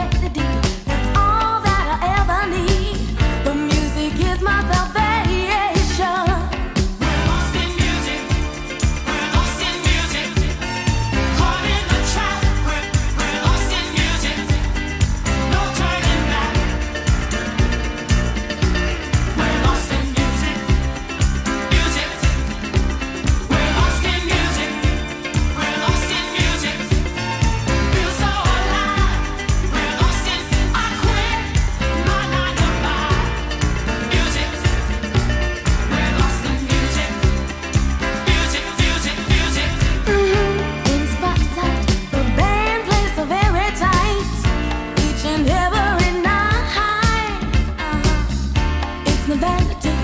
let the the vanity